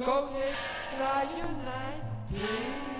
coated cyanide pill. Sugar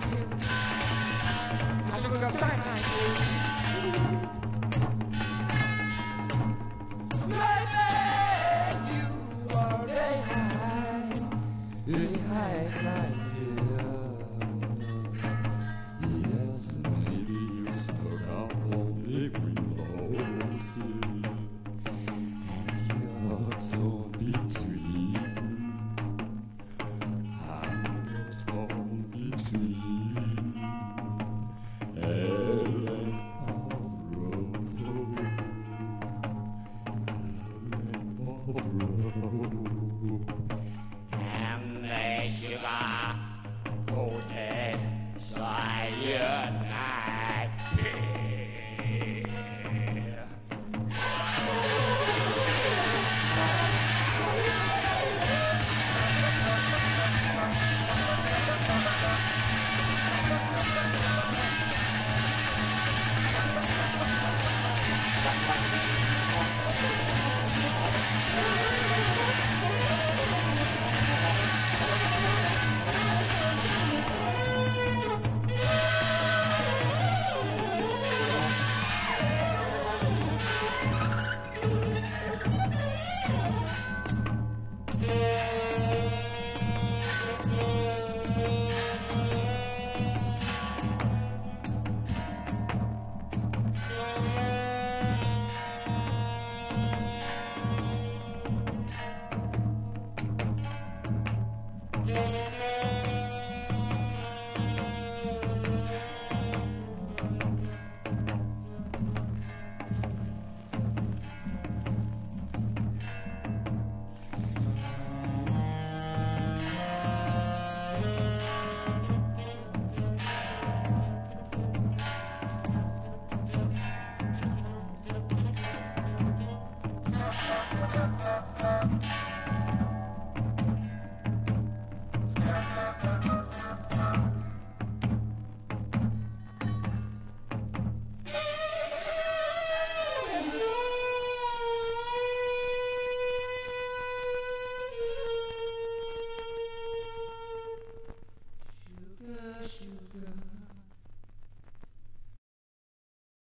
find you. I should go find you.